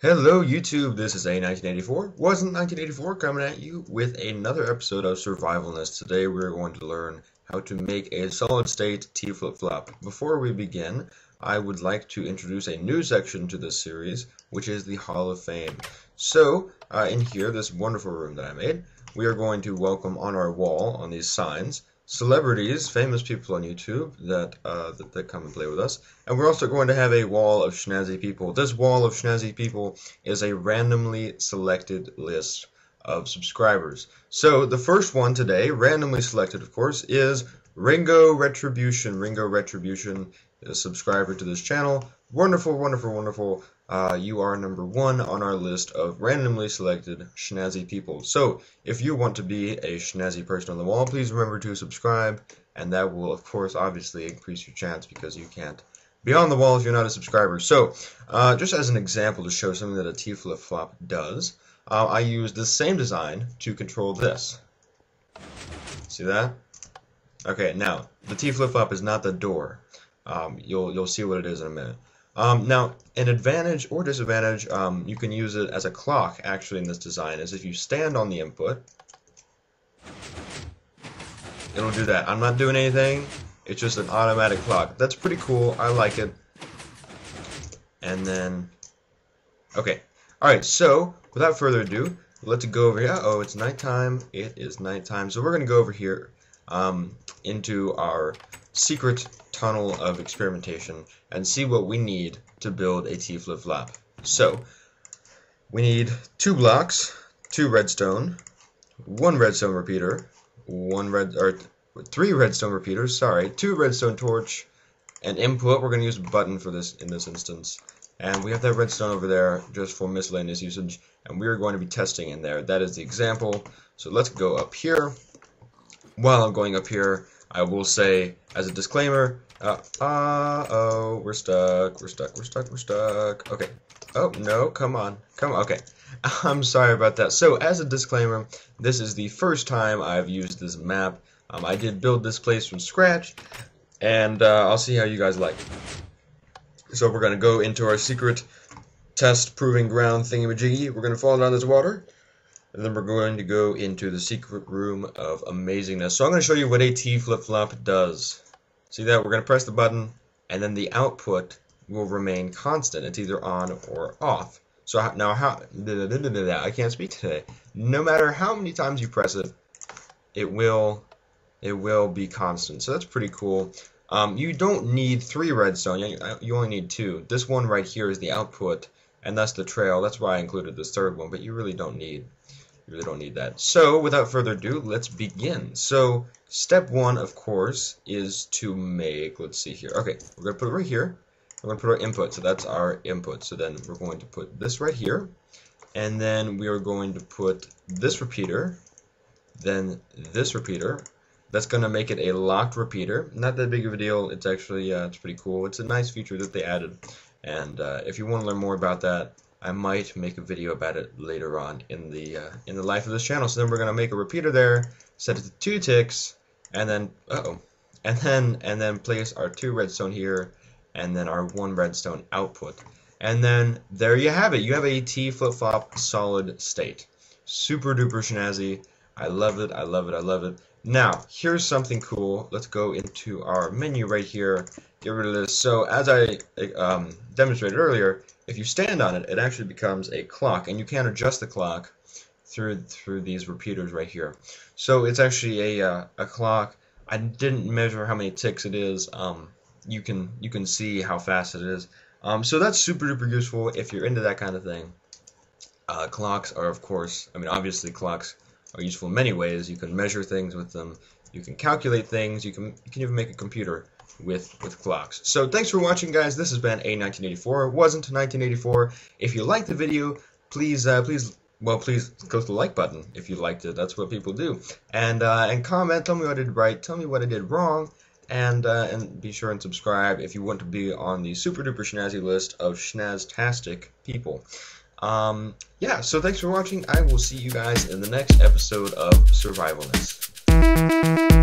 Hello YouTube, this is A1984, wasn't 1984, coming at you with another episode of Survivalness. Today we're going to learn how to make a solid state T flip-flop. Before we begin, I would like to introduce a new section to this series, which is the Hall of Fame. So, uh, in here, this wonderful room that I made, we are going to welcome on our wall, on these signs, celebrities, famous people on YouTube that, uh, that, that come and play with us. And we're also going to have a wall of schnazzy people. This wall of schnazzy people is a randomly selected list of subscribers. So the first one today, randomly selected of course, is Ringo Retribution. Ringo Retribution is a subscriber to this channel. Wonderful, wonderful, wonderful uh, you are number one on our list of randomly selected schnazzy people. So, if you want to be a schnazzy person on the wall, please remember to subscribe, and that will, of course, obviously increase your chance because you can't be on the wall if you're not a subscriber. So, uh, just as an example to show something that a T flip-flop does, uh, I use the same design to control this. See that? Okay, now, the T flip-flop is not the door. Um, you'll, you'll see what it is in a minute. Um, now, an advantage or disadvantage, um, you can use it as a clock actually in this design, is if you stand on the input, it'll do that. I'm not doing anything, it's just an automatic clock. That's pretty cool, I like it. And then, okay. Alright, so, without further ado, let's go over here. oh, it's nighttime. It is nighttime. So we're going to go over here um, into our secret tunnel of experimentation and see what we need to build a T flip-flop. So, we need two blocks, two redstone, one redstone repeater, one red or three redstone repeaters, sorry, two redstone torch, an input. We're going to use button for this in this instance. And we have that redstone over there just for miscellaneous usage, and we are going to be testing in there. That is the example. So let's go up here. While I'm going up here, I will say, as a disclaimer, uh, uh oh, we're stuck, we're stuck, we're stuck, we're stuck. Okay. Oh, no, come on, come on, okay. I'm sorry about that. So, as a disclaimer, this is the first time I've used this map. Um, I did build this place from scratch, and uh, I'll see how you guys like it. So, we're going to go into our secret test proving ground thingamajiggy. We're going to fall down this water. And then we're going to go into the secret room of amazingness. So I'm going to show you what a T flip-flop does. See that? We're going to press the button, and then the output will remain constant. It's either on or off. So now how... I can't speak today. No matter how many times you press it, it will it will be constant. So that's pretty cool. Um, you don't need three redstone. You only need two. This one right here is the output, and that's the trail. That's why I included this third one, but you really don't need really don't need that. So, without further ado, let's begin. So, step one, of course, is to make, let's see here. Okay, we're going to put it right here. We're going to put our input, so that's our input. So then we're going to put this right here. And then we are going to put this repeater, then this repeater. That's going to make it a locked repeater. Not that big of a deal. It's actually, uh, it's pretty cool. It's a nice feature that they added. And uh, if you want to learn more about that, I might make a video about it later on in the uh, in the life of this channel. So then we're gonna make a repeater there, set it to two ticks, and then uh oh, and then and then place our two redstone here, and then our one redstone output, and then there you have it. You have a T flip flop solid state. Super duper snazzy. I love it. I love it. I love it. Now here's something cool. Let's go into our menu right here. Get rid of this. So as I um, demonstrated earlier if you stand on it, it actually becomes a clock, and you can adjust the clock through through these repeaters right here. So it's actually a uh, a clock. I didn't measure how many ticks it is. Um, you can you can see how fast it is. Um, so that's super duper useful if you're into that kind of thing. Uh, clocks are of course, I mean obviously clocks are useful in many ways. You can measure things with them. You can calculate things. You can you can even make a computer with with clocks. So thanks for watching, guys. This has been a 1984. It wasn't 1984. If you liked the video, please uh, please well please click the like button if you liked it. That's what people do. And uh, and comment. Tell me what I did right. Tell me what I did wrong. And uh, and be sure and subscribe if you want to be on the super duper schnazzy list of schnaztastic people. Um, yeah, so thanks for watching. I will see you guys in the next episode of Survivalness.